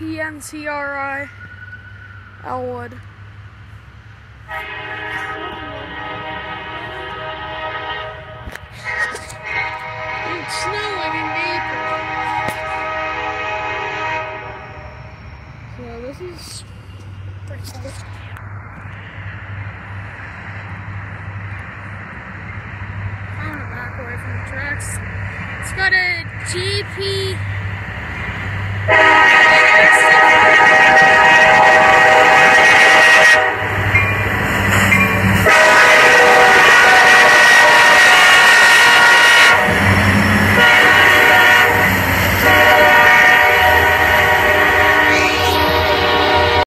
PNCRI Elwood. It's snowing in Naples. So this is pretty cool. Away from the tracks. It's got a GP.